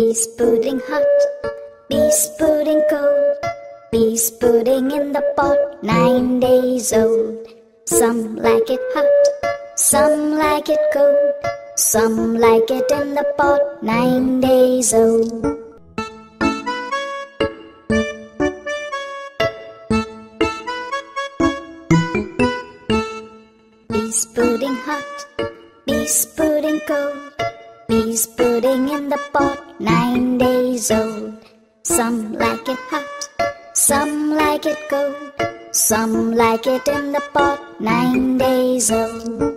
Pease pudding hot, pease pudding cold, pease pudding in the pot, nine days old. Some like it hot, some like it cold, some like it in the pot, nine days old. Pease pudding hot, pease pudding cold, Pudding in the pot, nine days old. Some like it hot, some like it cold. Some like it in the pot, nine days old.